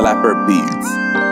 Slapper Beats.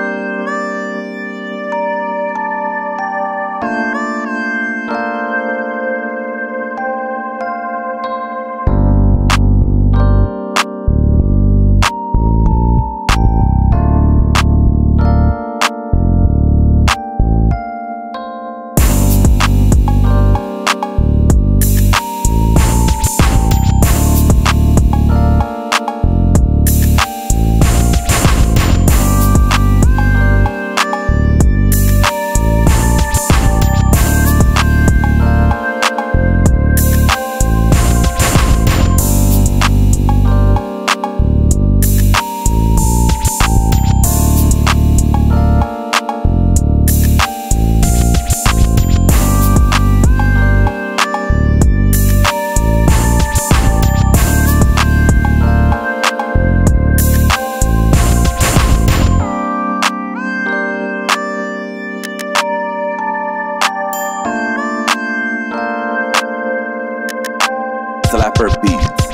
Slapper Beats.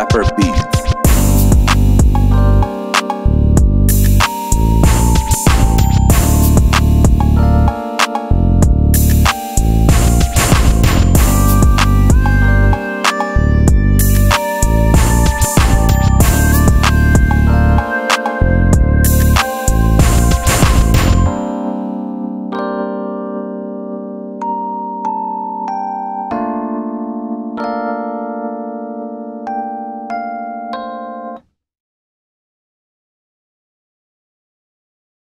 Slapper Beats.